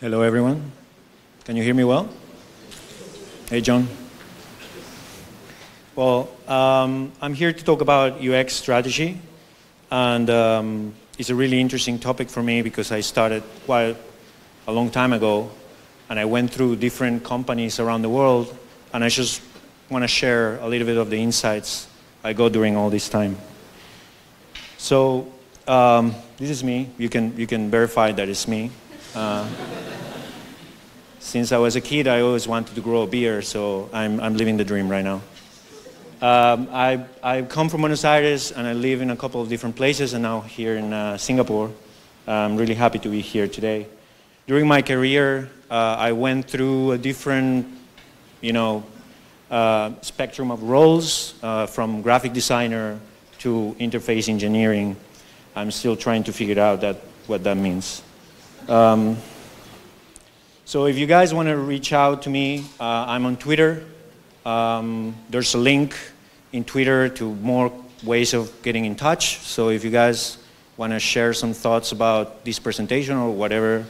Hello, everyone. Can you hear me well? Hey, John. Well, um, I'm here to talk about UX strategy, and um, it's a really interesting topic for me because I started quite a long time ago, and I went through different companies around the world, and I just want to share a little bit of the insights I got during all this time. So, um, this is me. You can, you can verify that it's me. Uh, since I was a kid, I always wanted to grow a beard, so I'm, I'm living the dream right now. Um, I, I come from Buenos Aires and I live in a couple of different places and now here in uh, Singapore. I'm really happy to be here today. During my career, uh, I went through a different, you know, uh, spectrum of roles uh, from graphic designer to interface engineering. I'm still trying to figure out that, what that means. Um, so if you guys want to reach out to me, uh, I'm on Twitter. Um, there's a link in Twitter to more ways of getting in touch. So if you guys want to share some thoughts about this presentation or whatever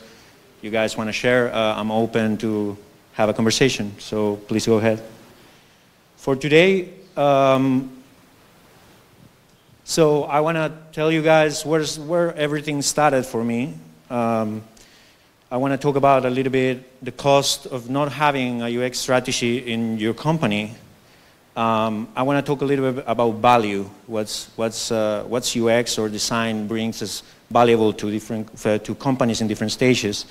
you guys want to share, uh, I'm open to have a conversation. So please go ahead. For today, um, so I want to tell you guys where's, where everything started for me. Um, I want to talk about a little bit the cost of not having a UX strategy in your company. Um, I want to talk a little bit about value. What's, what's, uh, what's UX or design brings as valuable to, different, uh, to companies in different stages.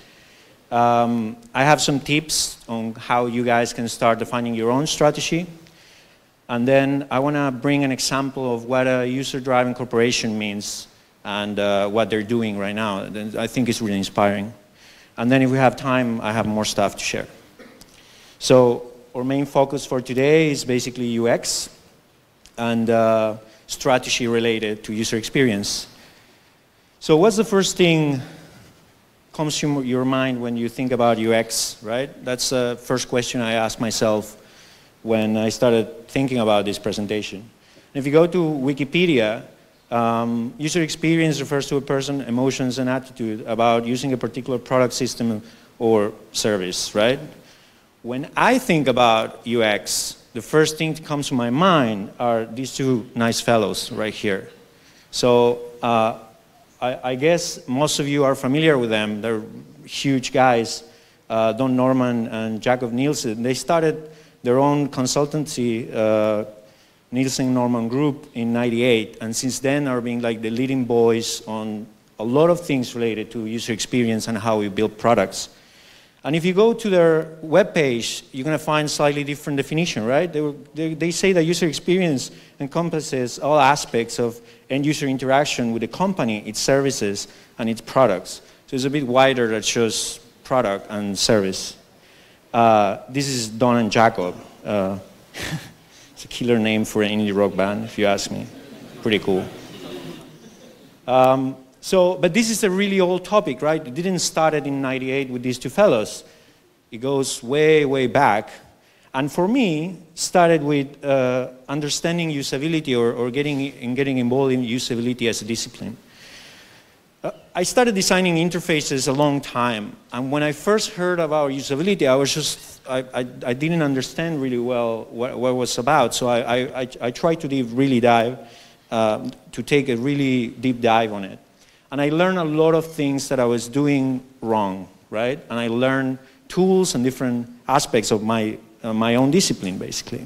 Um, I have some tips on how you guys can start defining your own strategy. And then I want to bring an example of what a user-driven corporation means and uh, what they're doing right now. I think it's really inspiring. And then if we have time, I have more stuff to share. So our main focus for today is basically UX and uh, strategy related to user experience. So what's the first thing comes to your mind when you think about UX, right? That's the first question I asked myself when I started thinking about this presentation. And if you go to Wikipedia, um, user experience refers to a person, emotions, and attitude about using a particular product system or service, right? When I think about UX, the first thing that comes to my mind are these two nice fellows right here. So uh, I, I, guess most of you are familiar with them. They're huge guys, uh, Don Norman and Jakob Nielsen. They started their own consultancy uh, Nielsen Norman Group in 98, and since then are being like the leading voice on a lot of things related to user experience and how we build products. And if you go to their webpage, you're going to find slightly different definition, right? They, they, they, say that user experience encompasses all aspects of end user interaction with the company, its services, and its products. So it's a bit wider that shows product and service. Uh, this is Don and Jakob. Uh, It's a killer name for an indie rock band, if you ask me. Pretty cool. Um, so, but this is a really old topic, right? It didn't start in 98 with these two fellows. It goes way, way back. And for me, started with uh, understanding usability or, or getting, in getting involved in usability as a discipline. Uh, I started designing interfaces a long time, and when I first heard about usability, I was just, I, I, I didn't understand really well what, what it was about, so I, I, I tried to really dive, uh, to take a really deep dive on it. And I learned a lot of things that I was doing wrong, right? And I learned tools and different aspects of my, uh, my own discipline, basically.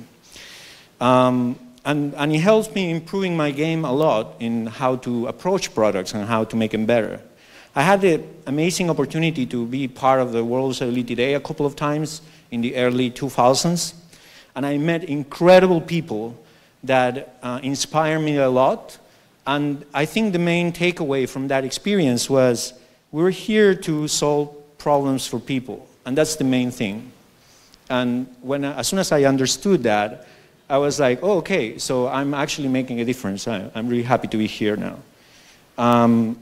Um, and, and it helps me improving my game a lot in how to approach products and how to make them better. I had the amazing opportunity to be part of the World's Usability Day a couple of times in the early 2000s, and I met incredible people that uh, inspired me a lot. And I think the main takeaway from that experience was we're here to solve problems for people, and that's the main thing. And when, as soon as I understood that, I was like, oh, okay, so I'm actually making a difference. I, am really happy to be here now. Um,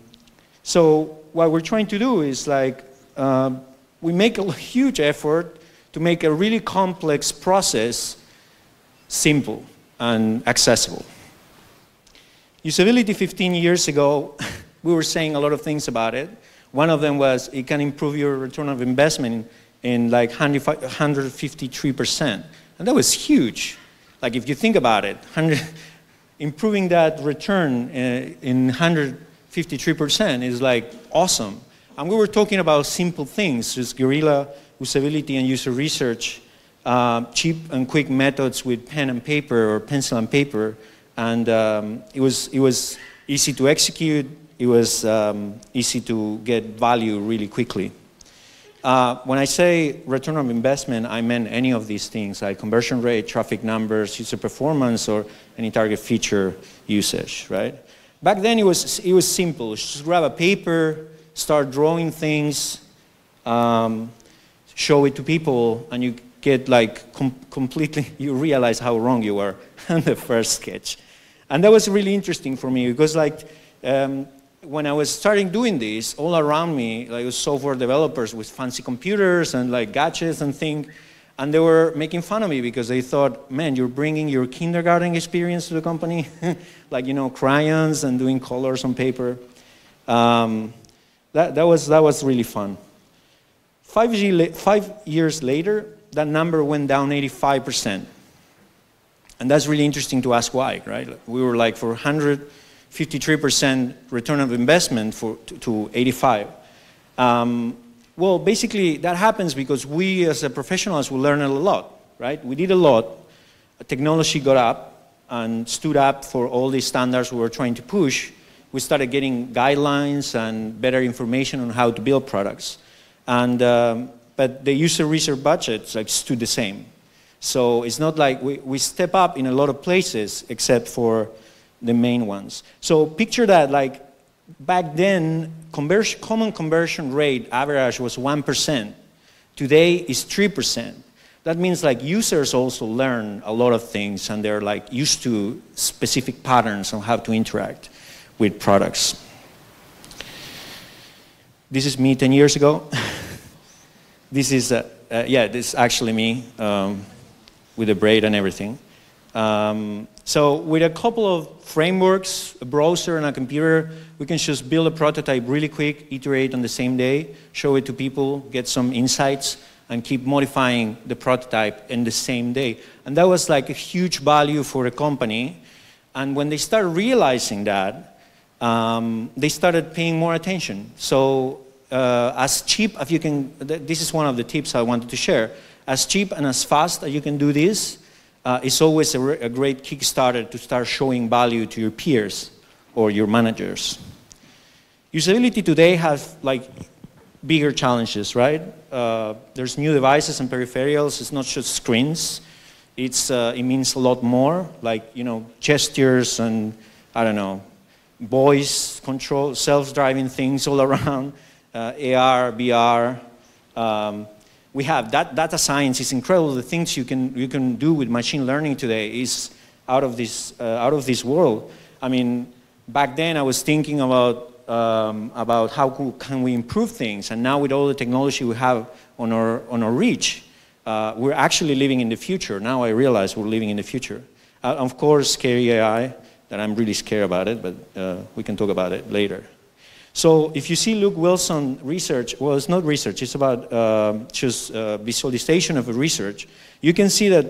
so what we're trying to do is like, uh, we make a huge effort to make a really complex process simple and accessible. Usability 15 years ago, we were saying a lot of things about it. One of them was it can improve your return of investment in like 153%. And that was huge. Like if you think about it, improving that return uh, in 153% is like awesome. And we were talking about simple things, just guerrilla usability and user research, uh, cheap and quick methods with pen and paper or pencil and paper. And um, it, was, it was easy to execute. It was um, easy to get value really quickly. Uh, when I say return on investment, I meant any of these things, like conversion rate, traffic numbers, user performance, or any target feature usage, right? Back then, it was, it was simple. Just grab a paper, start drawing things, um, show it to people, and you get like com completely, you realize how wrong you were on the first sketch. And that was really interesting for me because like, um, when I was starting doing this, all around me, like was software developers with fancy computers and like gadgets and things, and they were making fun of me because they thought, man, you're bringing your kindergarten experience to the company, like you know crayons and doing colors on paper. Um, that, that, was, that was really fun. Five, five years later, that number went down 85%. And that's really interesting to ask why, right? We were like for 100, 53% return of investment for, to, to 85. Um, well, basically, that happens because we as a professionals, we learn a lot, right? We did a lot. Technology got up and stood up for all these standards we were trying to push. We started getting guidelines and better information on how to build products. And, um, but the user research budgets like stood the same. So it's not like we, we step up in a lot of places except for the main ones. So picture that like back then, conversion, common conversion rate average was 1%. Today is 3%. That means like users also learn a lot of things and they're like used to specific patterns on how to interact with products. This is me 10 years ago. this is, uh, uh, yeah, this is actually me um, with a braid and everything. Um, so with a couple of frameworks, a browser and a computer, we can just build a prototype really quick, iterate on the same day, show it to people, get some insights, and keep modifying the prototype in the same day. And that was like a huge value for a company. And when they start realizing that, um, they started paying more attention. So uh, as cheap as you can, this is one of the tips I wanted to share, as cheap and as fast as you can do this, uh, it's always a, a great Kickstarter to start showing value to your peers or your managers. Usability today has like bigger challenges, right? Uh, there's new devices and peripherals. It's not just screens. It's, uh, it means a lot more, like, you know, gestures and, I don't know, voice control, self-driving things all around, uh, AR, VR, um, we have that data science is incredible. The things you can you can do with machine learning today is out of this uh, out of this world. I mean, back then I was thinking about um, about how can we improve things, and now with all the technology we have on our on our reach, uh, we're actually living in the future. Now I realize we're living in the future. Uh, of course, scary AI that I'm really scared about it, but uh, we can talk about it later. So if you see Luke Wroblewski research, well, it's not research, it's about uh, just uh, visualization of research. You can see that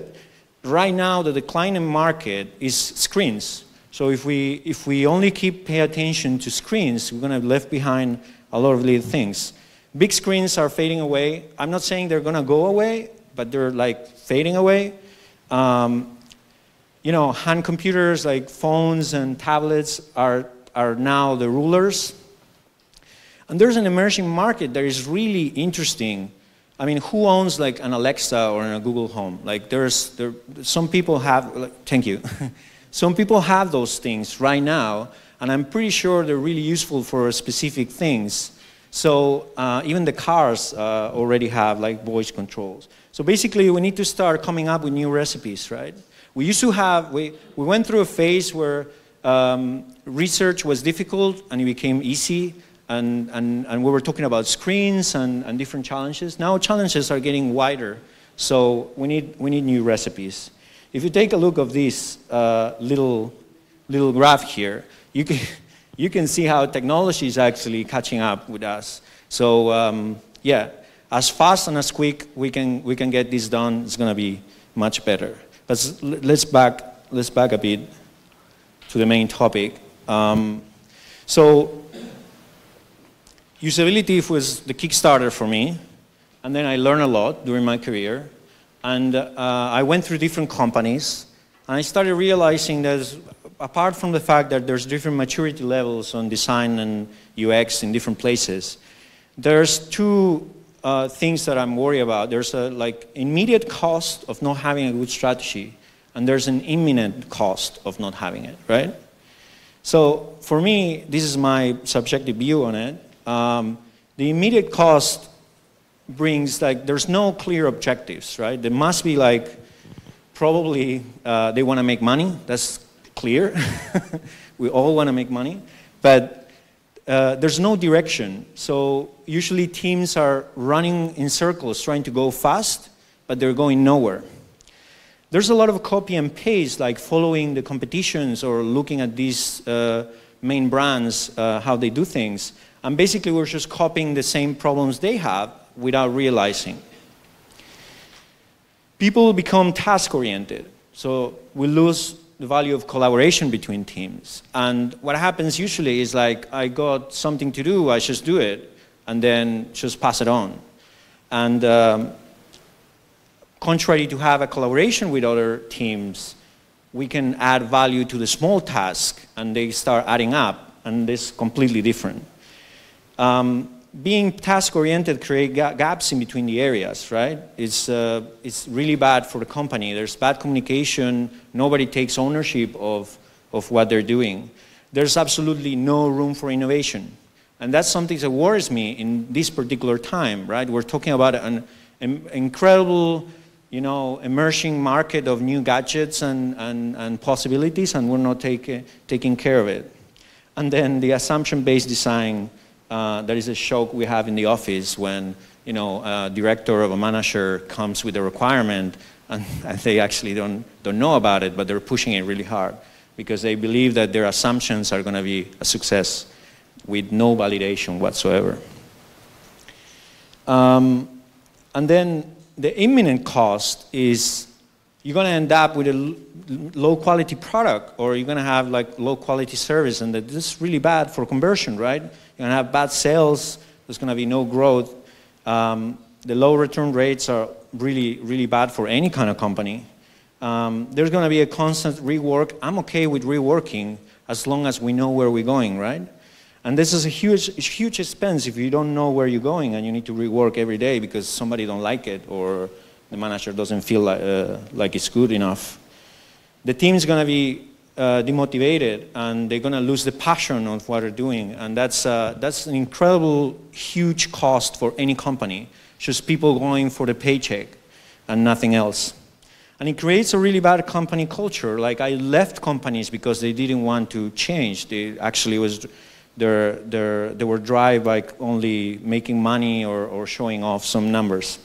right now the declining market is screens. So if we, if we only keep pay attention to screens, we're going to left behind a lot of little things. Big screens are fading away. I'm not saying they're going to go away, but they're like fading away. Um, you know, hand computers like phones and tablets are, are now the rulers and there's an emerging market that is really interesting. I mean, who owns like an Alexa or a Google Home? Like there's, there, some people have, like, thank you. some people have those things right now, and I'm pretty sure they're really useful for specific things. So uh, even the cars uh, already have like voice controls. So basically we need to start coming up with new recipes, right? We used to have, we, we went through a phase where um, research was difficult and it became easy and, and, and we were talking about screens and, and different challenges. Now challenges are getting wider, so we need, we need new recipes. If you take a look of this uh, little, little graph here, you can, you can see how technology is actually catching up with us. So um, yeah, as fast and as quick we can, we can get this done, it's going to be much better. But let's back, let's back a bit to the main topic. Um, so usability was the Kickstarter for me, and then I learned a lot during my career. And uh, I went through different companies, and I started realizing that apart from the fact that there's different maturity levels on design and UX in different places, there's two uh, things that I'm worried about. There's a like immediate cost of not having a good strategy, and there's an imminent cost of not having it, right? So for me, this is my subjective view on it. Um, the immediate cost brings like there's no clear objectives, right? There must be like probably uh, they want to make money. That's clear. we all want to make money, but uh, there's no direction. So usually teams are running in circles, trying to go fast, but they're going nowhere. There's a lot of copy and paste, like following the competitions or looking at these uh, main brands, uh, how they do things. And basically, we're just copying the same problems they have without realizing. People become task oriented. So we lose the value of collaboration between teams. And what happens usually is like, I got something to do, I just do it, and then just pass it on. And um, contrary to have a collaboration with other teams, we can add value to the small task and they start adding up and this completely different. Um, being task-oriented create ga gaps in between the areas, right? It's, uh, it's really bad for the company. There's bad communication. Nobody takes ownership of, of what they're doing. There's absolutely no room for innovation. And that's something that worries me in this particular time, right? We're talking about an, an incredible you know, emerging market of new gadgets and, and, and possibilities, and we're not take, taking care of it. And then the assumption-based design, uh, that is a shock we have in the office when, you know, a director of a manager comes with a requirement and, and they actually don't, don't know about it, but they're pushing it really hard because they believe that their assumptions are going to be a success with no validation whatsoever. Um, and then the imminent cost is you're going to end up with a low quality product or you're going to have like low quality service and that this is really bad for conversion, right? You're going to have bad sales, there's going to be no growth. Um, the low return rates are really, really bad for any kind of company. Um, there's going to be a constant rework. I'm okay with reworking as long as we know where we're going, right? And this is a huge, huge expense if you don't know where you're going and you need to rework every day because somebody don't like it or the manager doesn't feel like, uh, like it's good enough. The team is going to be uh, demotivated and they're going to lose the passion of what they're doing. And that's, uh, that's an incredible, huge cost for any company. Just people going for the paycheck and nothing else. And it creates a really bad company culture. Like I left companies because they didn't want to change. They actually was their, their, they were drive by only making money or, or showing off some numbers.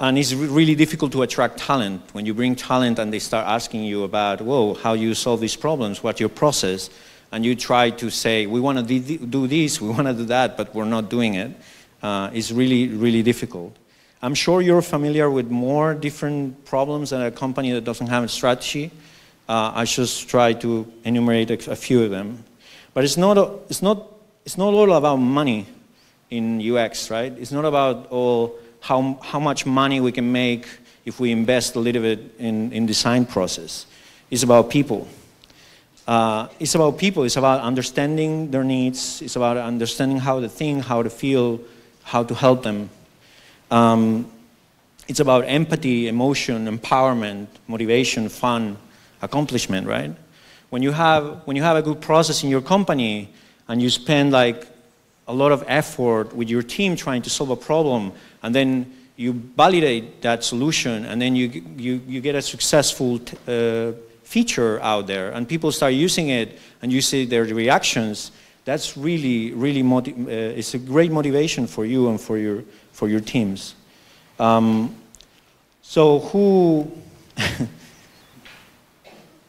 And it's really difficult to attract talent. When you bring talent and they start asking you about, whoa, how you solve these problems, what's your process, and you try to say, we want to do this, we want to do that, but we're not doing it, uh, it's really, really difficult. I'm sure you're familiar with more different problems than a company that doesn't have a strategy. Uh, I just try to enumerate a, a few of them. But it's not, a, it's not, it's not all about money in UX, right? It's not about all how, how much money we can make if we invest a little bit in, in design process. It's about people. Uh, it's about people. It's about understanding their needs. It's about understanding how to think, how to feel, how to help them. Um, it's about empathy, emotion, empowerment, motivation, fun, accomplishment, right? When you have, when you have a good process in your company and you spend like a lot of effort with your team trying to solve a problem and then you validate that solution and then you, you, you get a successful uh, feature out there and people start using it and you see their reactions, that's really, really, uh, it's a great motivation for you and for your, for your teams. Um, so who,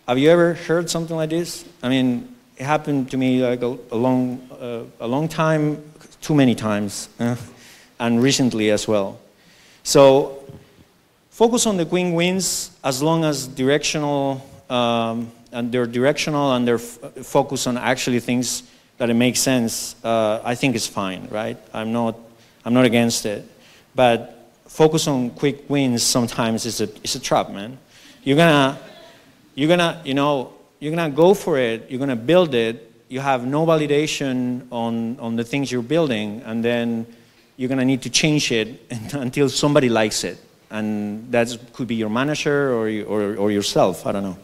Have you ever heard something like this? I mean, it happened to me like a, a long, uh, a long time, too many times, and recently as well. So focus on the quick wins as long as directional, um, and they're directional and they're focused on actually things that it makes sense. Uh, I think is fine, right? I'm not, I'm not against it, but focus on quick wins sometimes is a, is a trap, man. You're gonna, you're gonna, you know, you're gonna go for it. You're gonna build it. You have no validation on on the things you're building, and then you're gonna need to change it until somebody likes it and that could be your manager or, or, or yourself, I don't know.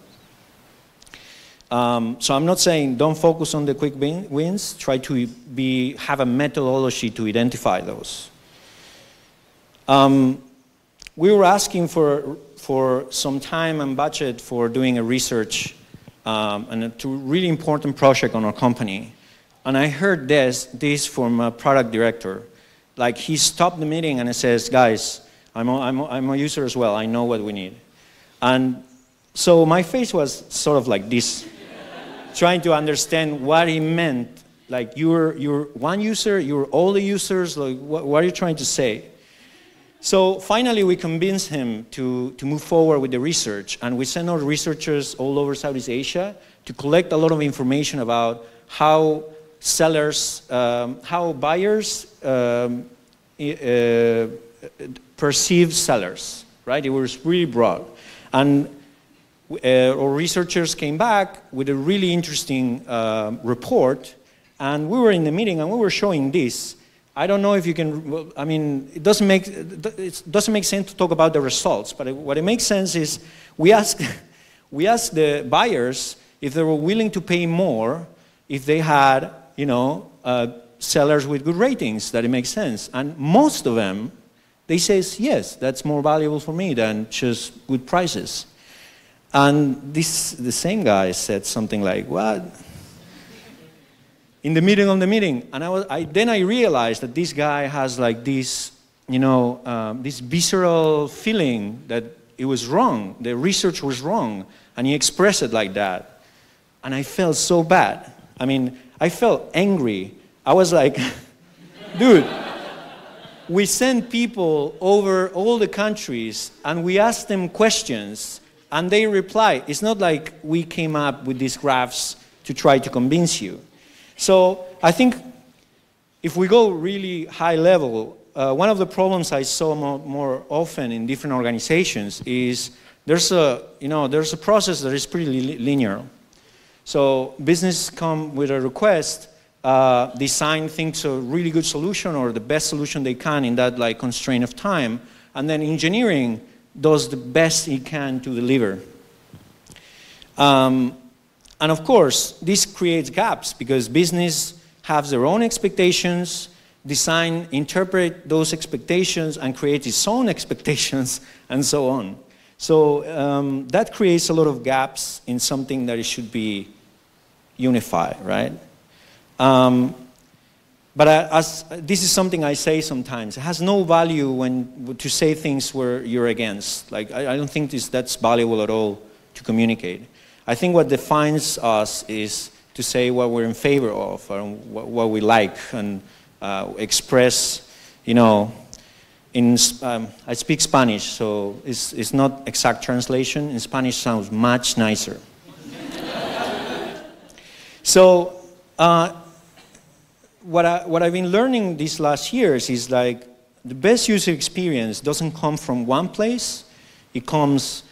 Um, so I'm not saying don't focus on the quick wins, try to be, have a methodology to identify those. Um, we were asking for, for some time and budget for doing a research um, and a really important project on our company. And I heard this, this from a product director. Like he stopped the meeting and he says, guys, I'm a, I'm, a, I'm a user as well. I know what we need. And so my face was sort of like this, trying to understand what he meant. Like you're, you're one user, you're all the users, like what, what are you trying to say? So finally we convinced him to, to move forward with the research and we sent our researchers all over Southeast Asia to collect a lot of information about how sellers, um, how buyers um, uh, perceived sellers, right? It was really broad. And uh, our researchers came back with a really interesting uh, report, and we were in the meeting and we were showing this. I don't know if you can, I mean, it doesn't, make, it doesn't make sense to talk about the results, but what it makes sense is we asked, we asked the buyers if they were willing to pay more if they had, you know, uh, sellers with good ratings, that it makes sense. And most of them they says, yes, that's more valuable for me than just good prices. And this, the same guy said something like, what? In the meeting of the meeting. And I was, I, then I realized that this guy has like this, you know, um, this visceral feeling that it was wrong. The research was wrong. And he expressed it like that. And I felt so bad. I mean, I felt angry. I was like, dude, we send people over all the countries and we ask them questions and they reply. It's not like we came up with these graphs to try to convince you. So I think if we go really high level, uh, one of the problems I saw more, more, often in different organizations is there's a, you know, there's a process that is pretty li linear. So business come with a request uh, design thinks a really good solution or the best solution they can in that like constraint of time, and then engineering does the best it can to deliver. Um, and of course, this creates gaps because business has their own expectations, design interpret those expectations and create its own expectations and so on. So um, that creates a lot of gaps in something that it should be unified, right? Um, but as, this is something I say sometimes. It has no value when, to say things where you're against. Like, I, I don't think this, that's valuable at all to communicate. I think what defines us is to say what we're in favor of and what, we like and uh, express, you know, in, um, I speak Spanish, so it's, it's not exact translation. In Spanish sounds much nicer. so, uh, what, I, what I've been learning these last years is like the best user experience doesn't come from one place, it comes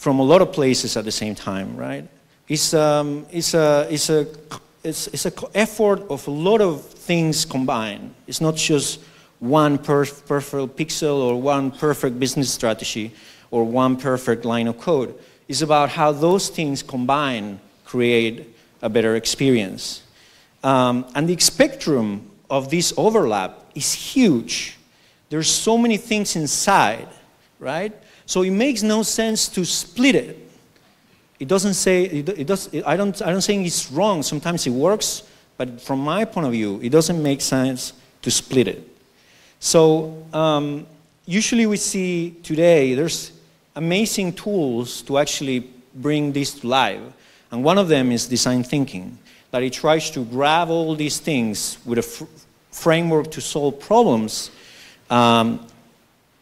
from a lot of places at the same time, right? It's, um, it's, a, it's, a, it's, it's an effort of a lot of things combined. It's not just one perf perfect pixel or one perfect business strategy or one perfect line of code. It's about how those things combine create a better experience. Um, and the spectrum of this overlap is huge. There's so many things inside, right? So it makes no sense to split it. It doesn't say, it, it does, it, I, don't, I don't think it's wrong. Sometimes it works, but from my point of view, it doesn't make sense to split it. So um, usually we see today, there's amazing tools to actually bring this to life. And one of them is design thinking. that it tries to grab all these things with a fr framework to solve problems um,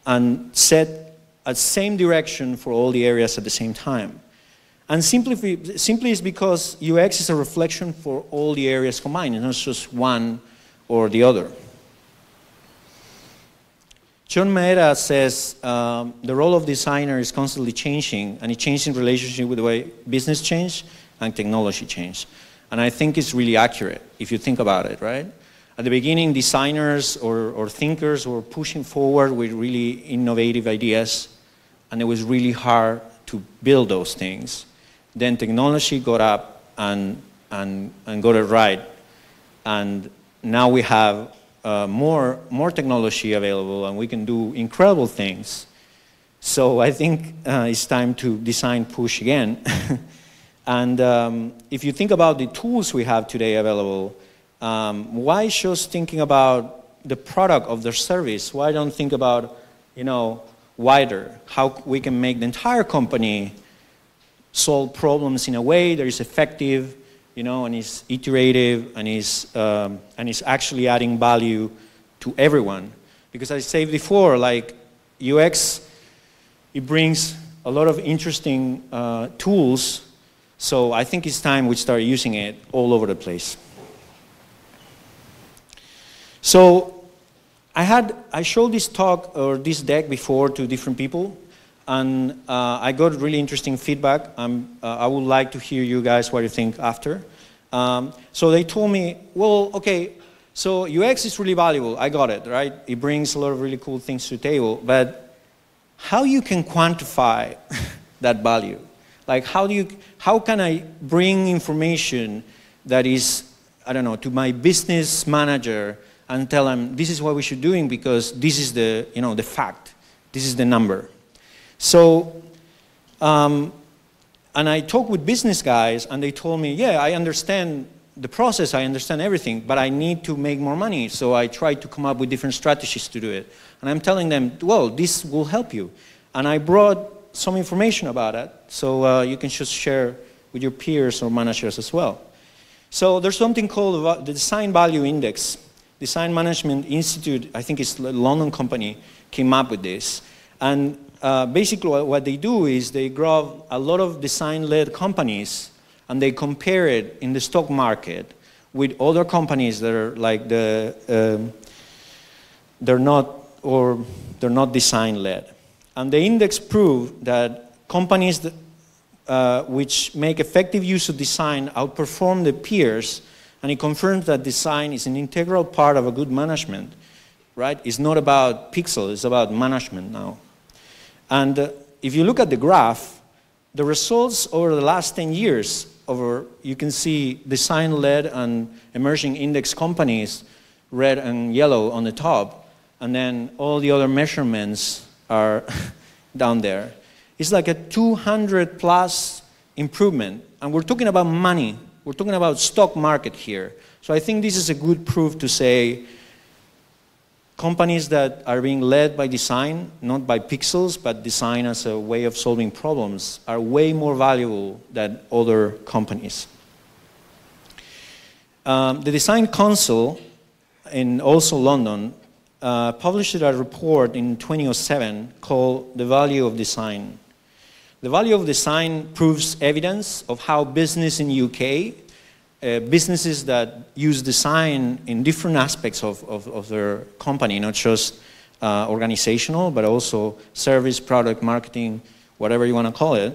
and set a same direction for all the areas at the same time. And simply, simply is because UX is a reflection for all the areas combined, and not just one or the other. John Maeda says um, the role of designer is constantly changing, and it changes in relationship with the way business change and technology change. And I think it's really accurate if you think about it, right? At the beginning, designers or, or thinkers were pushing forward with really innovative ideas, and it was really hard to build those things. Then technology got up and, and, and got it right, and now we have uh, more, more technology available and we can do incredible things. So I think uh, it's time to design push again. and um, if you think about the tools we have today available, um, why just thinking about the product of their service? Why don't think about, you know, wider, how we can make the entire company solve problems in a way that is effective, you know, and is iterative and is, um, and is actually adding value to everyone. Because I said before, like UX, it brings a lot of interesting uh, tools, so I think it's time we start using it all over the place. So I had, I showed this talk or this deck before to different people, and uh, I got really interesting feedback. Um, uh, I would like to hear you guys what you think after. Um, so they told me, well, okay, so UX is really valuable. I got it, right? It brings a lot of really cool things to the table, but how you can quantify that value? Like how do you, how can I bring information that is, I don't know, to my business manager and tell them this is what we should doing because this is the, you know, the fact. This is the number. So, um, and I talked with business guys, and they told me, yeah, I understand the process, I understand everything, but I need to make more money. So I try to come up with different strategies to do it. And I'm telling them, well, this will help you. And I brought some information about it, so uh, you can just share with your peers or managers as well. So there's something called the Design Value Index. Design Management Institute, I think it's a London company, came up with this. And uh, basically what they do is they grab a lot of design-led companies and they compare it in the stock market with other companies that are like the, um, they're not, or they're not design-led. And the index proved that companies that, uh, which make effective use of design outperform the peers, and it confirms that design is an integral part of a good management, right? It's not about pixels, it's about management now. And uh, if you look at the graph, the results over the last 10 years, over, you can see design-led and emerging index companies, red and yellow on the top, and then all the other measurements are down there. It's like a 200 plus improvement, and we're talking about money. We're talking about stock market here. So I think this is a good proof to say companies that are being led by design, not by pixels, but design as a way of solving problems, are way more valuable than other companies. Um, the Design Council, in also London, uh, published a report in 2007 called The Value of Design. The value of design proves evidence of how business in UK uh, businesses that use design in different aspects of, of, of their company, not just uh, organizational, but also service, product, marketing, whatever you want to call it.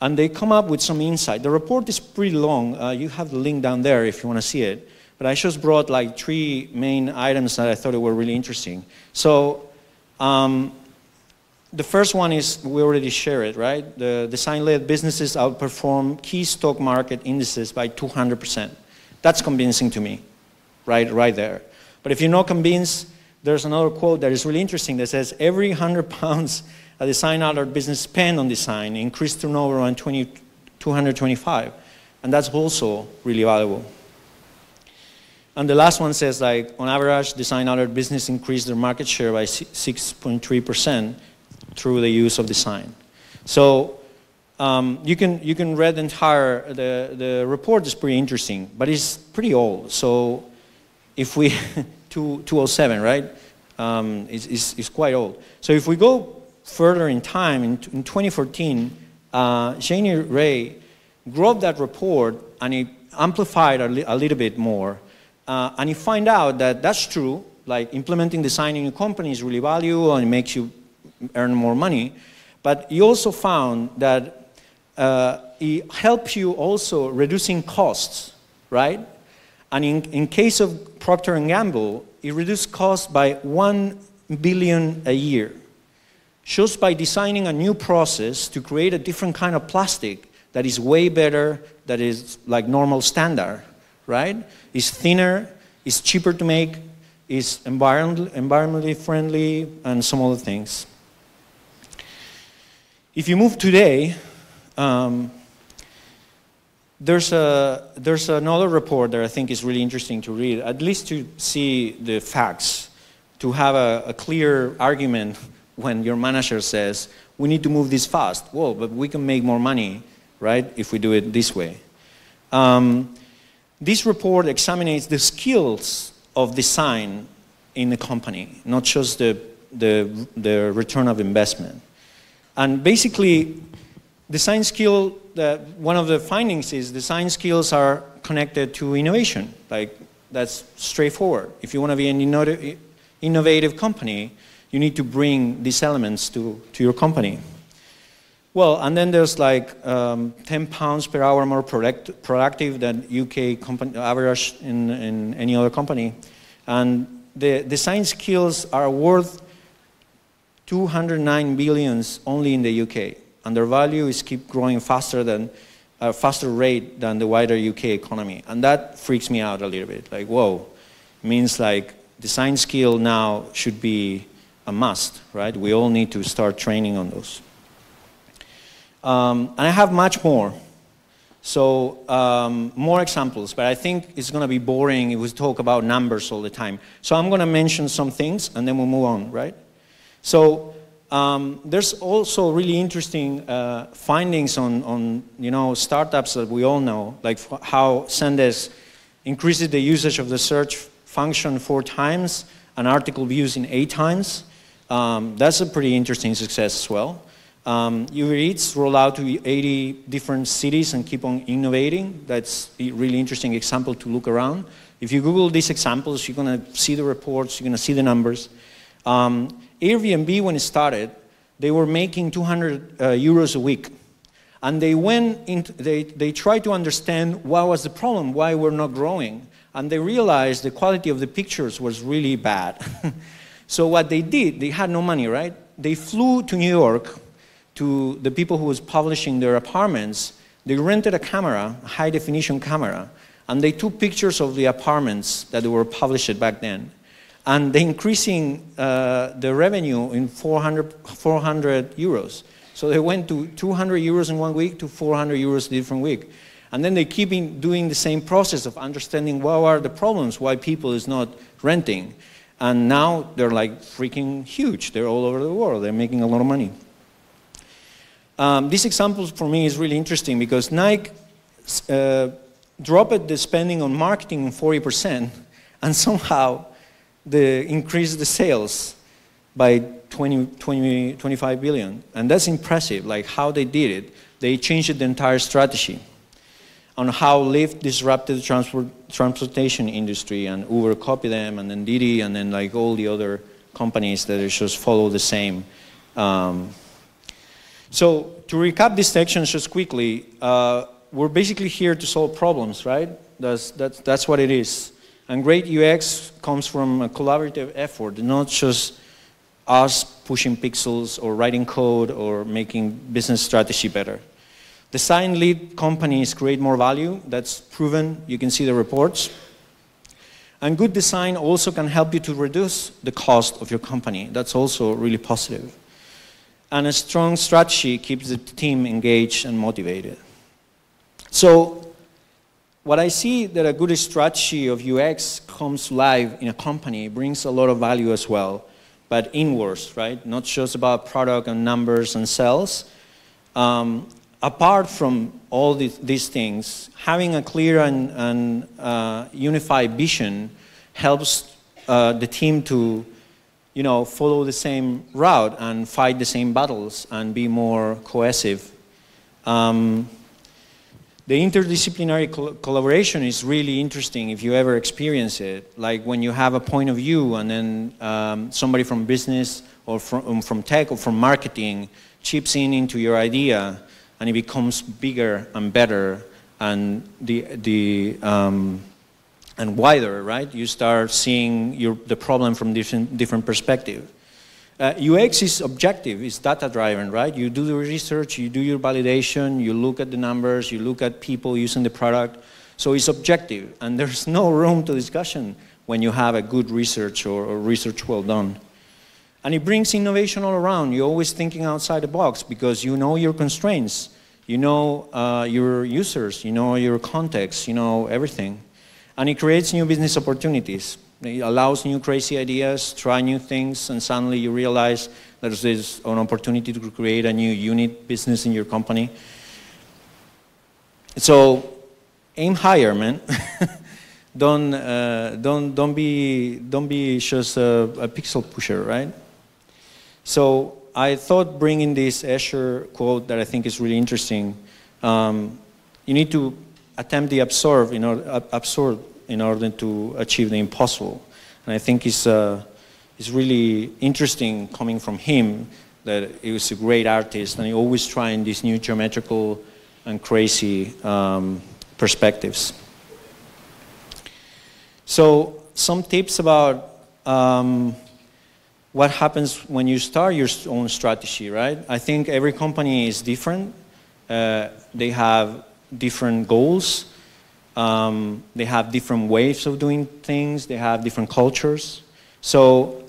And they come up with some insight. The report is pretty long. Uh, you have the link down there if you want to see it. But I just brought like three main items that I thought were really interesting. So um, the first one is we already share it, right? The design-led businesses outperform key stock market indices by 200%. That's convincing to me, right, right there. But if you're not convinced, there's another quote that is really interesting that says every 100 pounds a design-led business spend on design increased turnover on 20, 225. And that's also really valuable. And the last one says like, on average, design-led business increased their market share by 6.3% through the use of design. So Um, you, can, you can read the entire, the, the report is pretty interesting, but it's pretty old. So if we, two, 207, right? Um, is, is, is quite old. So if we go further in time, in, in 2014, uh, Jeneanne Rae grabbed that report and he amplified a, li a little bit more. Uh, and you find out that that's true, like implementing design in your company is really valuable and it makes you earn more money. But he also found that uh, it helps you also reducing costs, right? And in, in case of Procter & Gamble, it reduced costs by 1 billion a year. Just by designing a new process to create a different kind of plastic that is way better, that is like normal standard, right? It's thinner, it's cheaper to make, it's environment, environmentally friendly, and some other things. If you move today, um, there's, a, there's another report that I think is really interesting to read, at least to see the facts, to have a, a clear argument when your manager says, we need to move this fast. Well, but we can make more money, right, if we do it this way. Um, this report examines the skills of design in the company, not just the, the, the return of investment. And basically, design skill, one of the findings is design skills are connected to innovation. Like, that's straightforward. If you want to be an innovative company, you need to bring these elements to, to your company. Well, and then there's like um, 10 pounds per hour more product, productive than UK company, average in, in any other company. And the design skills are worth 209 billions only in the UK and their value is keep growing faster than a faster rate than the wider UK economy. And that freaks me out a little bit. Like, whoa, means like design skill now should be a must, right? We all need to start training on those. Um, and I have much more. So um, more examples, but I think it's going to be boring if we talk about numbers all the time. So I'm going to mention some things and then we'll move on, right? So um, there's also really interesting uh, findings on, on, you know, startups that we all know, like how Sendes increases the usage of the search function four times and article views in eight times. Um, that's a pretty interesting success as well. Um, Uber roll out to 80 different cities and keep on innovating. That's a really interesting example to look around. If you Google these examples, you're going to see the reports, you're going to see the numbers. Um, Airbnb, when it started, they were making 200 uh, euros a week. And they went into, they, they tried to understand what was the problem, why we're not growing. And they realized the quality of the pictures was really bad. so what they did, they had no money, right? They flew to New York to the people who was publishing their apartments. They rented a camera, a high definition camera, and they took pictures of the apartments that were published back then and they're increasing uh, the revenue in 400, 400 euros. So they went to 200 euros in one week to 400 euros a different week. And then they keep doing the same process of understanding what are the problems, why people is not renting. And now they're like freaking huge. They're all over the world. They're making a lot of money. Um, this example for me is really interesting because Nike uh, dropped the spending on marketing 40% and somehow the increase the sales by 20, 20, 25 billion. And that's impressive, like how they did it. They changed the entire strategy on how Lyft disrupted the transport, transportation industry and Uber copied them and then Didi and then like all the other companies that just follow the same. Um, so to recap this section just quickly, uh, we're basically here to solve problems, right? That's, that's, that's what it is. And great UX comes from a collaborative effort, not just us pushing pixels or writing code or making business strategy better. Design lead companies create more value. That's proven. You can see the reports. And good design also can help you to reduce the cost of your company. That's also really positive. And a strong strategy keeps the team engaged and motivated. So what I see that a good strategy of UX comes live in a company brings a lot of value as well, but inwards, right? Not just about product and numbers and sales. Um, apart from all these, these things, having a clear and, and uh, unified vision helps uh, the team to you know, follow the same route and fight the same battles and be more cohesive. Um, the interdisciplinary col collaboration is really interesting if you ever experience it. Like when you have a point of view and then um, somebody from business or from, um, from tech or from marketing chips in into your idea and it becomes bigger and better and the, the, um, and wider, right? You start seeing your, the problem from different, different perspective. Uh, UX is objective, it's data driven, right? You do the research, you do your validation, you look at the numbers, you look at people using the product. So it's objective, and there's no room to discussion when you have a good research or, or research well done. And it brings innovation all around. You're always thinking outside the box because you know your constraints, you know uh, your users, you know your context, you know everything. And it creates new business opportunities. It allows new crazy ideas, try new things, and suddenly you realize there's this, an opportunity to create a new unit business in your company. So aim higher, man. don't, uh, don't, don't, be, don't be just a, a, pixel pusher, right? So I thought bringing this Escher quote that I think is really interesting. Um, you need to attempt the absorb in order, absorb in order to achieve the impossible. And I think it's, uh, it's really interesting coming from him that he was a great artist and he always trying these new geometrical and crazy um, perspectives. So some tips about um, what happens when you start your own strategy, right? I think every company is different. Uh, they have different goals. Um, they have different ways of doing things. They have different cultures. So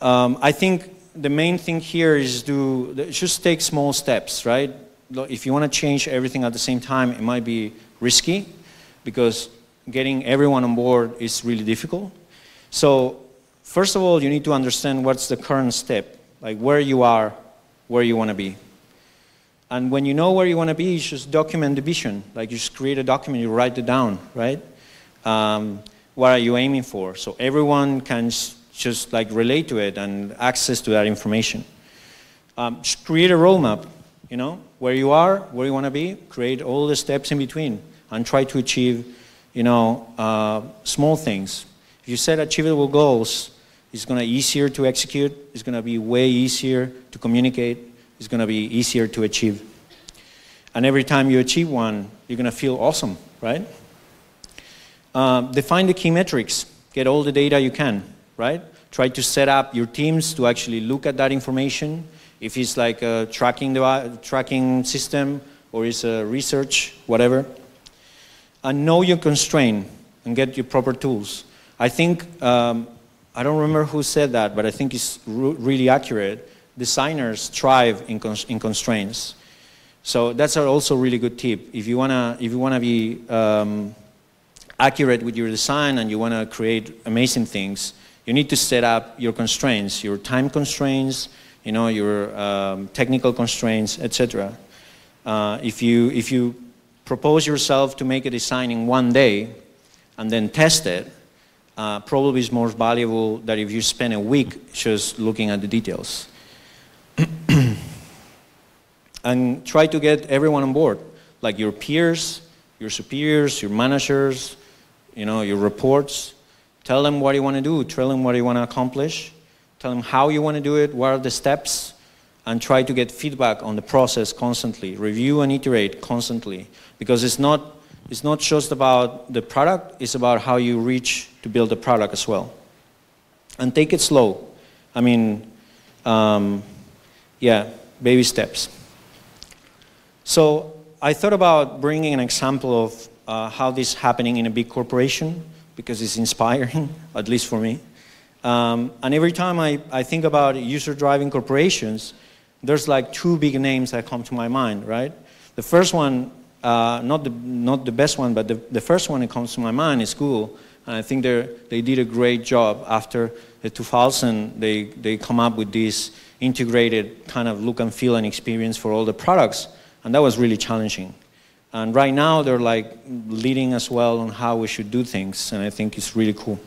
um, I think the main thing here is to just take small steps, right? If you want to change everything at the same time, it might be risky because getting everyone on board is really difficult. So first of all, you need to understand what's the current step, like where you are, where you want to be. And when you know where you want to be, you just document the vision. Like you just create a document, you write it down, right? Um, what are you aiming for? So everyone can just like relate to it and access to that information. Um, just create a roadmap, you know, where you are, where you want to be, create all the steps in between and try to achieve, you know, uh, small things. If you set achievable goals, it's going to be easier to execute, it's going to be way easier to communicate, is going to be easier to achieve. And every time you achieve one, you're going to feel awesome, right? Um, define the key metrics. Get all the data you can, right? Try to set up your teams to actually look at that information. If it's like a tracking, tracking system or it's a research, whatever. And know your constraint and get your proper tools. I think, um, I don't remember who said that, but I think it's really accurate designers thrive in, cons in constraints. So that's also a really good tip. If you wanna, if you wanna be um, accurate with your design and you wanna create amazing things, you need to set up your constraints, your time constraints, you know, your um, technical constraints, etc. Uh, if you if you propose yourself to make a design in one day and then test it, uh, probably is more valuable than if you spend a week just looking at the details. and try to get everyone on board, like your peers, your superiors, your managers, you know, your reports. Tell them what you want to do, tell them what you want to accomplish, tell them how you want to do it, what are the steps, and try to get feedback on the process constantly. Review and iterate constantly, because it's not, it's not just about the product, it's about how you reach to build the product as well. And take it slow. I mean, um, yeah, baby steps. So I thought about bringing an example of uh, how this is happening in a big corporation because it's inspiring, at least for me. Um, and every time I, I think about user-driving corporations, there's like two big names that come to my mind, right? The first one, uh, not, the, not the best one, but the, the first one that comes to my mind is Google. And I think they did a great job after the 2000, they, they come up with this integrated kind of look and feel and experience for all the products. And that was really challenging. And right now, they're like leading as well on how we should do things, and I think it's really cool.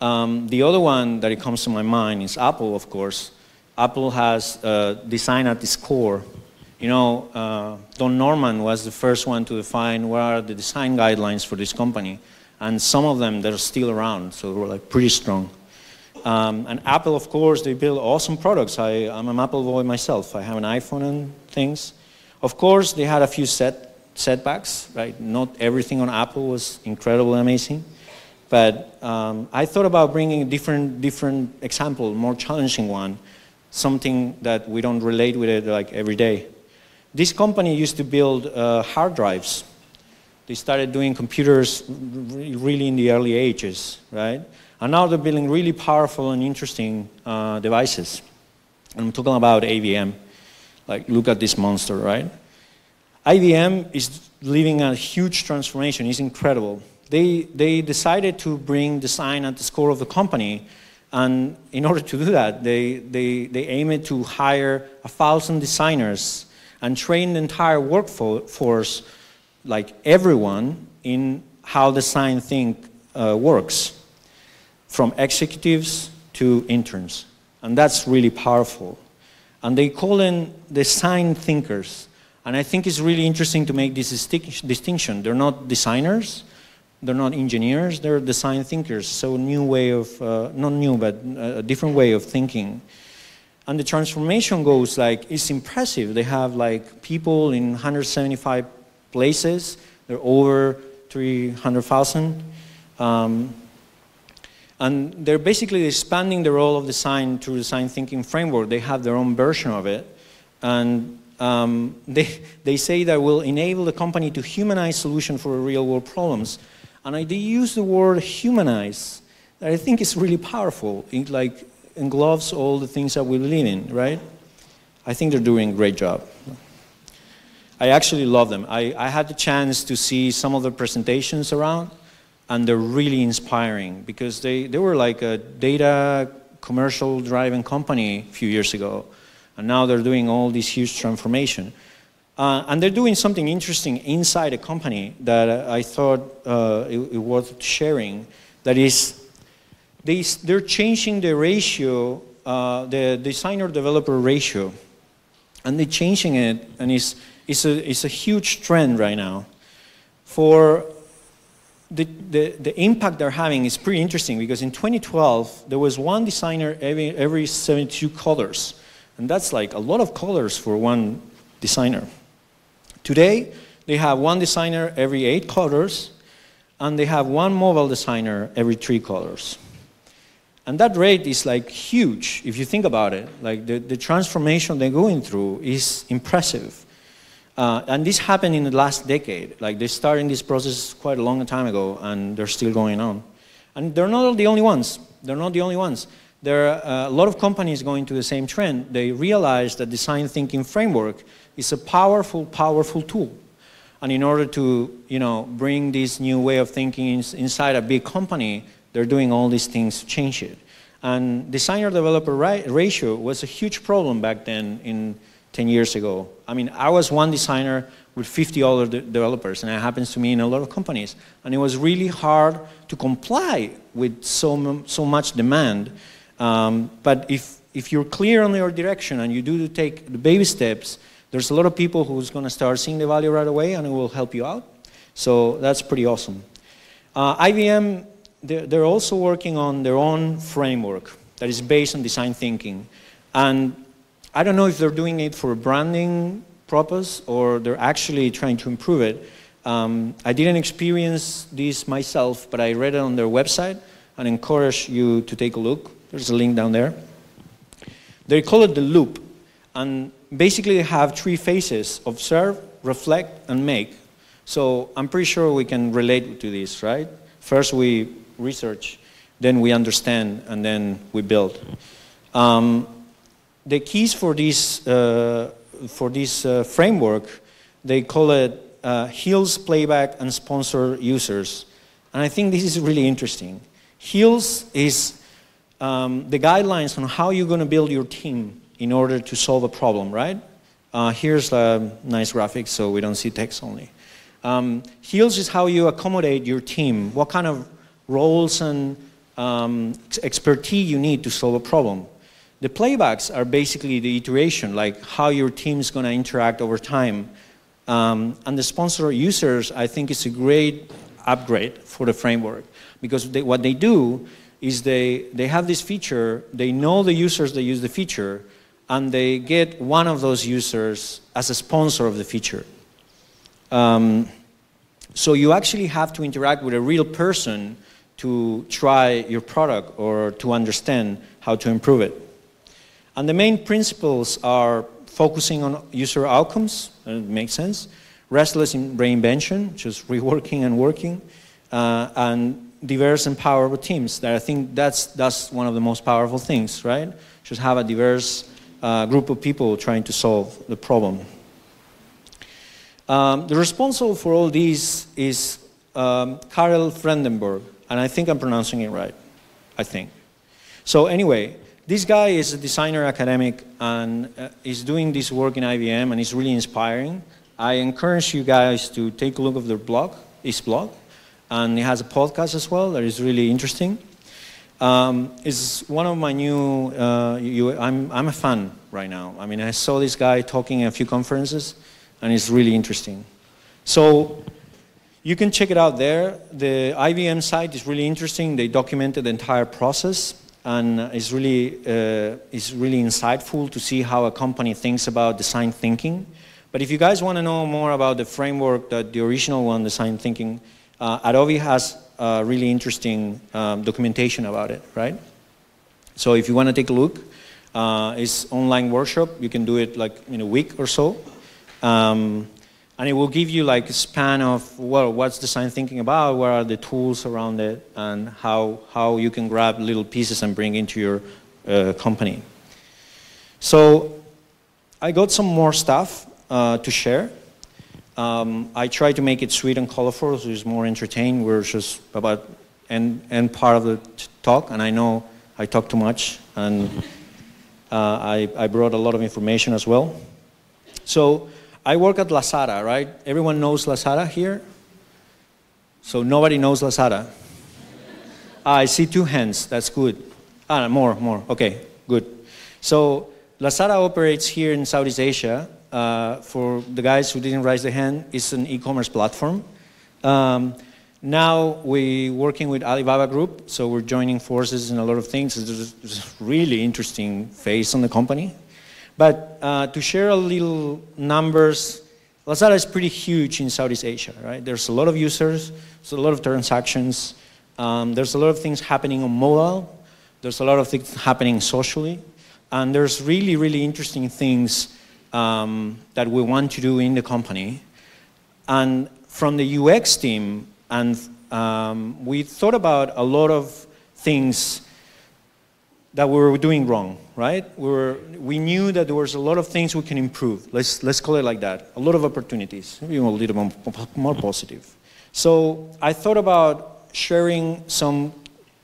Um, the other one that it comes to my mind is Apple, of course. Apple has uh, design at its core. You know, uh, Don Norman was the first one to define what are the design guidelines for this company, and some of them they're still around, so they are like pretty strong. Um, and Apple, of course, they build awesome products. I, am an Apple boy myself. I have an iPhone and things. Of course, they had a few set, setbacks, right? Not everything on Apple was incredibly amazing. But um, I thought about bringing a different, different example, more challenging one, something that we don't relate with it like every day. This company used to build uh, hard drives. They started doing computers really in the early ages, right? And now they're building really powerful and interesting uh, devices. And I'm talking about IBM. Like, look at this monster, right? IBM is living a huge transformation. It's incredible. They, they decided to bring design at the core of the company. And in order to do that, they, they, they aimed to hire a thousand designers and train the entire workforce, like everyone, in how design think uh, works from executives to interns. And that's really powerful. And they call them design thinkers. And I think it's really interesting to make this distinction. They're not designers, they're not engineers, they're design thinkers. So new way of, uh, not new, but a different way of thinking. And the transformation goes like, it's impressive. They have like people in 175 places. They're over 300,000. Um, and they're basically expanding the role of design through design thinking framework. They have their own version of it. And um, they, they say that will enable the company to humanize solutions for real world problems. And I, they use the word humanize that I think is really powerful. It like engloves all the things that we live in, right? I think they're doing a great job. I actually love them. I, I had the chance to see some of the presentations around and they're really inspiring because they, they were like a data commercial driving company a few years ago and now they're doing all this huge transformation. Uh, and they're doing something interesting inside a company that I thought uh, it, it worth sharing. That is they, they're changing the ratio uh, the designer developer ratio. And they're changing it and it's, it's, a, it's a huge trend right now. For the, the, the impact they're having is pretty interesting because in 2012, there was one designer every, every 72 colors. And that's like a lot of colors for one designer. Today, they have one designer every eight colors, and they have one mobile designer every three colors. And that rate is like huge if you think about it. Like the, the transformation they're going through is impressive. Uh, and this happened in the last decade. Like they started this process quite a long time ago, and they're still going on. And they're not the only ones. They're not the only ones. There are uh, a lot of companies going to the same trend. They realize that design thinking framework is a powerful, powerful tool. And in order to, you know, bring this new way of thinking inside a big company, they're doing all these things to change it. And designer-developer ratio was a huge problem back then in 10 years ago. I mean, I was one designer with 50 other de developers, and it happens to me in a lot of companies. And it was really hard to comply with so, so much demand. Um, but if, if you're clear on your direction and you do take the baby steps, there's a lot of people who's going to start seeing the value right away and it will help you out. So that's pretty awesome. Uh, IBM, they're, they're also working on their own framework that is based on design thinking. And I don't know if they're doing it for branding purpose or they're actually trying to improve it. Um, I didn't experience this myself, but I read it on their website and encourage you to take a look. There's a link down there. They call it the loop. And basically they have three phases, observe, reflect, and make. So I'm pretty sure we can relate to this, right? First we research, then we understand, and then we build. Um, the keys for this, uh, for this uh, framework, they call it uh, Playback, and Sponsor Users. And I think this is really interesting. Hills is um, the guidelines on how you're going to build your team in order to solve a problem, right? Uh, here's a nice graphic so we don't see text only. Um, Hills is how you accommodate your team, what kind of roles and um, expertise you need to solve a problem. The playbacks are basically the iteration, like how your team is going to interact over time. Um, and the sponsor users, I think, is a great upgrade for the framework because they, what they do is they, they have this feature, they know the users that use the feature, and they get one of those users as a sponsor of the feature. Um, so you actually have to interact with a real person to try your product or to understand how to improve it. And the main principles are focusing on user outcomes, it makes sense, restless in reinvention, just reworking and working, uh, and diverse and powerful teams. That I think that's, that's one of the most powerful things, right? Just have a diverse uh, group of people trying to solve the problem. Um, the responsible for all these is um, Karel Vredenburg, and I think I'm pronouncing it right, I think. So anyway, this guy is a designer academic and uh, is doing this work in IBM and is really inspiring. I encourage you guys to take a look of their blog, his blog, and he has a podcast as well that is really interesting. Um, it's one of my new, uh, you, I'm, I'm a fan right now. I mean, I saw this guy talking at a few conferences, and it's really interesting. So you can check it out there. The IBM site is really interesting. They documented the entire process and it's really, uh, it's really insightful to see how a company thinks about design thinking. But if you guys want to know more about the framework that the original one, design thinking, uh, Adobe has a really interesting um, documentation about it, right? So if you want to take a look, uh, it's online workshop. You can do it like in a week or so. Um, and it will give you like a span of well, what's design thinking about, what are the tools around it, and how, how you can grab little pieces and bring into your uh, company. So I got some more stuff uh, to share. Um, I try to make it sweet and colorful, so it's more entertaining. We're just about end, end part of the talk, and I know I talk too much, and uh, I, I brought a lot of information as well. So I work at Lazada, right? Everyone knows Lazada here? So nobody knows Lazada. ah, I see two hands. That's good. Ah, more, more. Okay, good. So Lazada operates here in Southeast Asia. Uh, for the guys who didn't raise their hand, it's an e-commerce platform. Um, now we're working with Alibaba Group, so we're joining forces in a lot of things. It's a really interesting phase on the company. But uh, to share a little numbers, Lazada is pretty huge in Southeast Asia, right? There's a lot of users, there's a lot of transactions, um, there's a lot of things happening on mobile, there's a lot of things happening socially, and there's really, really interesting things um, that we want to do in the company. And from the UX team, and um, we thought about a lot of things that we were doing wrong, right? We, were, we knew that there was a lot of things we can improve. Let's, let's call it like that. A lot of opportunities, maybe a little more, more positive. So I thought about sharing some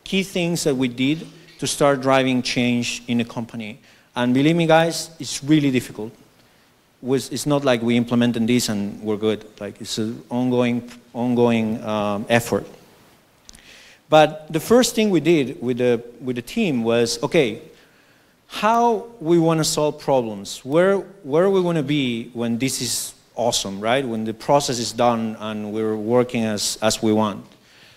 key things that we did to start driving change in the company. And believe me, guys, it's really difficult. It's not like we implemented this and we're good. Like it's an ongoing, ongoing um, effort. But the first thing we did with the, with the team was, okay, how we want to solve problems. Where, where we want to be when this is awesome, right? When the process is done and we're working as, as we want.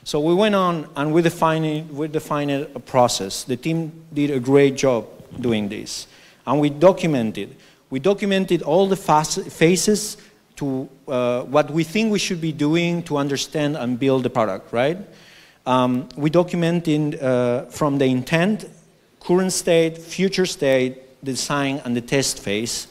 So we went on and we defined, we defined a process. The team did a great job doing this. And we documented. We documented all the phases to uh, what we think we should be doing to understand and build the product, right? Um, we document in, uh, from the intent, current state, future state, design, and the test phase.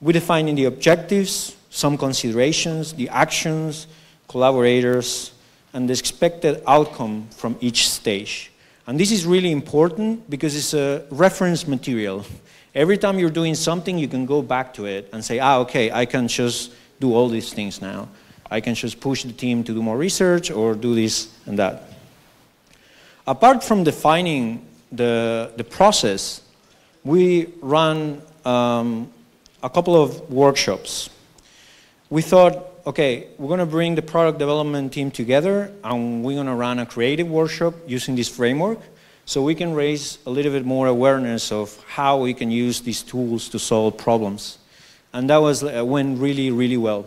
We define in the objectives, some considerations, the actions, collaborators, and the expected outcome from each stage. And this is really important because it's a reference material. Every time you're doing something, you can go back to it and say, ah, okay, I can just do all these things now. I can just push the team to do more research or do this and that. Apart from defining the, the process, we run um, a couple of workshops. We thought, okay, we're going to bring the product development team together and we're going to run a creative workshop using this framework so we can raise a little bit more awareness of how we can use these tools to solve problems. And that was, uh, went really, really well.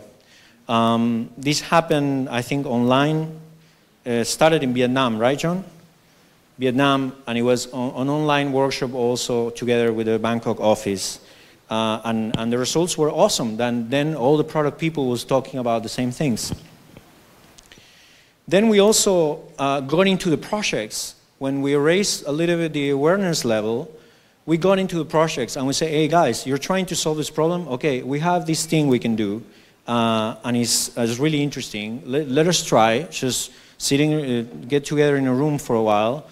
Um, this happened, I think, online. Uh, started in Vietnam, right, John? Vietnam, and it was on, an online workshop also together with the Bangkok office. Uh, and, and the results were awesome. Then, then all the product people was talking about the same things. Then we also uh, got into the projects. When we raised a little bit the awareness level, we got into the projects and we say, hey guys, you're trying to solve this problem? Okay, we have this thing we can do. Uh, and it's, uh, it's really interesting. Let, let, us try, just sitting, uh, get together in a room for a while,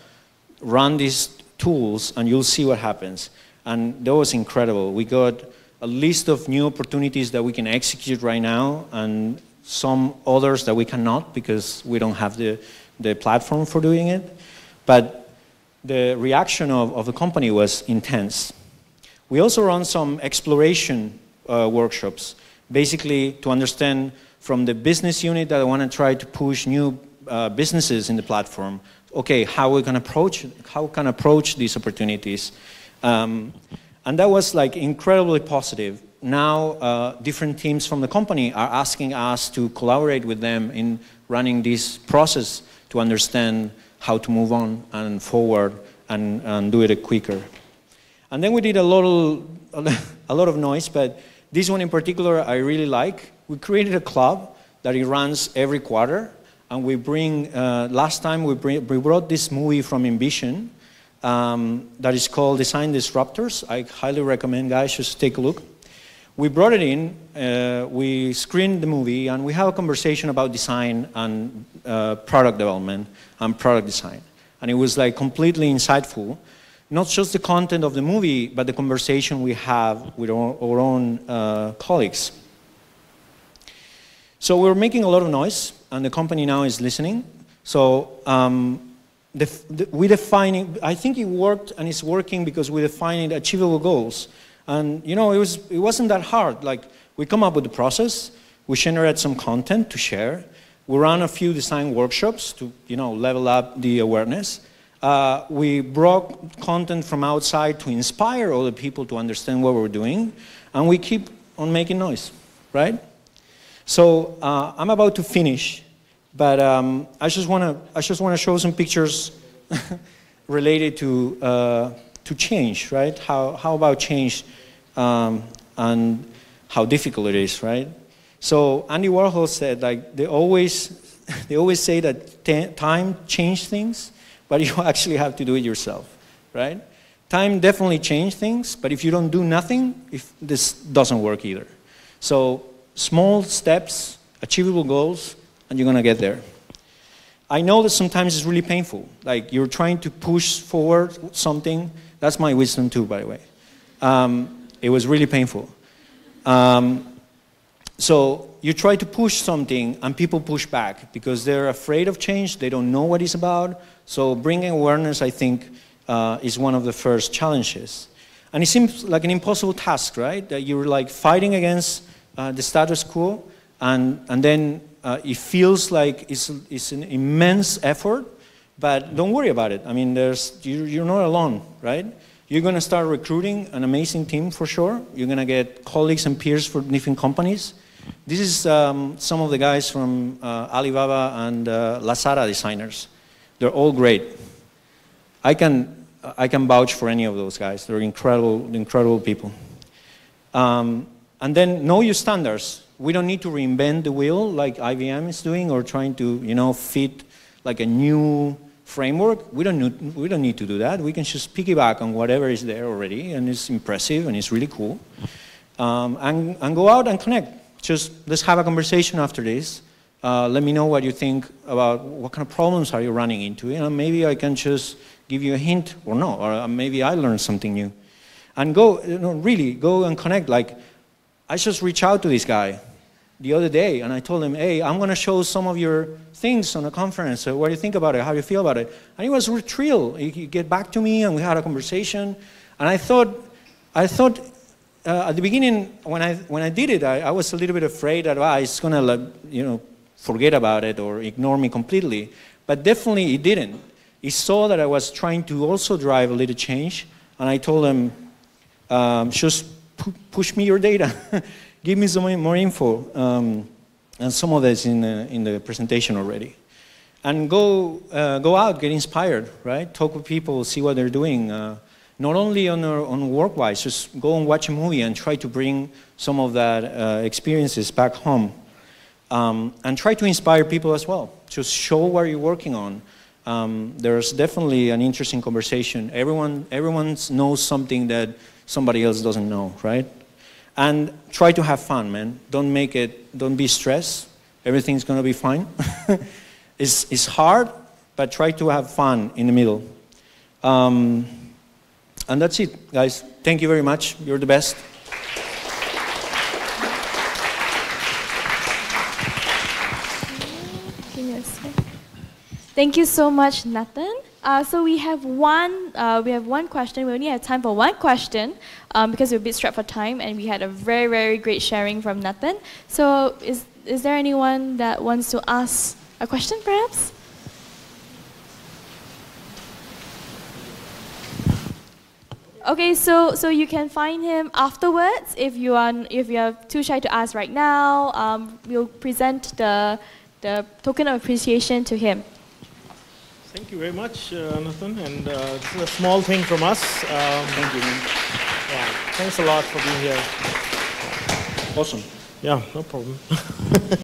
run these tools, and you'll see what happens. And that was incredible. We got a list of new opportunities that we can execute right now, and some others that we cannot because we don't have the, the platform for doing it. But the reaction of, of the company was intense. We also run some exploration uh, workshops, basically to understand from the business unit that I want to try to push new uh, businesses in the platform, okay, how we can approach, how can approach these opportunities. Um, and that was like incredibly positive. Now uh, different teams from the company are asking us to collaborate with them in running this process to understand how to move on and forward and, and do it quicker. And then we did a lot, of, a lot of noise, but this one in particular I really like. We created a club that it runs every quarter, and we bring, uh, last time we, bring, we brought this movie from InVision, um, that is called Design Disruptors. I highly recommend guys just take a look. We brought it in, uh, we screened the movie, and we have a conversation about design and uh, product development and product design. And it was like completely insightful. Not just the content of the movie, but the conversation we have with our, our own uh, colleagues. So we're making a lot of noise, and the company now is listening. So um, the, the, we defining, I think it worked and it's working because we defined achievable goals. And you know, it, was, it wasn't that hard. Like, we come up with the process, we generate some content to share, we run a few design workshops to, you know, level up the awareness. Uh, we brought content from outside to inspire other people to understand what we're doing, and we keep on making noise, right? So uh, I'm about to finish, but um, I just want to I just want to show some pictures related to uh, to change, right? How how about change um, and how difficult it is, right? So Andy Warhol said like they always they always say that time changes things, but you actually have to do it yourself, right? Time definitely changes things, but if you don't do nothing, if this doesn't work either. So small steps, achievable goals, and you're going to get there. I know that sometimes it's really painful. Like you're trying to push forward something. That's my wisdom too, by the way. Um, it was really painful. Um, so you try to push something and people push back because they're afraid of change. They don't know what it's about. So bringing awareness, I think, uh, is one of the first challenges. And it seems like an impossible task, right? That you're like fighting against uh, the status quo and, and then uh, it feels like it's, it's an immense effort, but don't worry about it. I mean, there's, you're, you're not alone, right? You're going to start recruiting an amazing team for sure. You're going to get colleagues and peers for different companies. This is um, some of the guys from uh, Alibaba and uh, Lazada designers. They're all great. I can, I can vouch for any of those guys. They're incredible, incredible people. Um, and then know your standards we don't need to reinvent the wheel like IBM is doing or trying to, you know, fit like a new framework. We don't, need, we don't need to do that. We can just piggyback on whatever is there already and it's impressive and it's really cool. Um, and, and go out and connect. Just let's have a conversation after this. Uh, let me know what you think about what kind of problems are you running into. Know, maybe I can just give you a hint or no, or maybe I learned something new. And go, you know, really go and connect. Like, I just reached out to this guy the other day and I told him, hey, I'm going to show some of your things on a conference. So what do you think about it? How do you feel about it? And he was thrilled. He, he get back to me and we had a conversation. And I thought, I thought uh, at the beginning, when I, when I did it, I, I was a little bit afraid that ah, it's going to, you know, forget about it or ignore me completely. But definitely it didn't. He saw that I was trying to also drive a little change, and I told him, um, just pu- push me your data. Give me some more info. Um, and some of this in the, in the presentation already. And go, uh, go out, get inspired, right? Talk with people, see what they're doing. Uh, not only on, on work-wise, just go and watch a movie and try to bring some of that uh, experiences back home. Um, and try to inspire people as well. Just show what you're working on. Um, there's definitely an interesting conversation. Everyone, everyone knows something that somebody else doesn't know, right? And try to have fun, man. Don't make it, don't be stressed. Everything's gonna be fine. it's, it's hard, but try to have fun in the middle. Um, and that's it, guys. Thank you very much. You're the best. Thank you so much, Nathan. Uh, so we have one. Uh, we have one question. We only have time for one question um, because we're a bit strapped for time, and we had a very, very great sharing from Nathan. So is is there anyone that wants to ask a question, perhaps? Okay, so so you can find him afterwards if you are if you are too shy to ask right now. Um, we'll present the the token of appreciation to him. Thank you very much, uh, Nathan. And uh, this is a small thing from us. Um, Thank you, yeah, thanks a lot for being here. Awesome. Yeah, no problem.